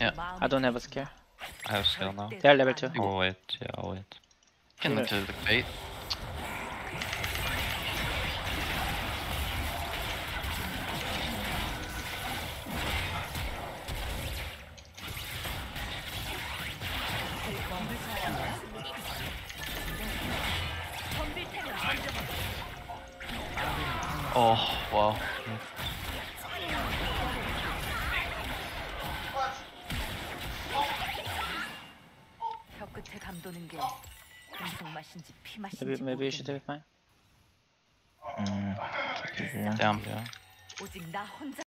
Yeah. I don't have a scare. I have skill now. They're level 2. Oh wait, yeah, I'll wait. Can into the bait. Oh, wow. 끝에 감도는 게 금속 맛인지 피 Maybe 맛인지 maybe you should 모르겠네. take fine. Mm, Damn. 오직 나 혼자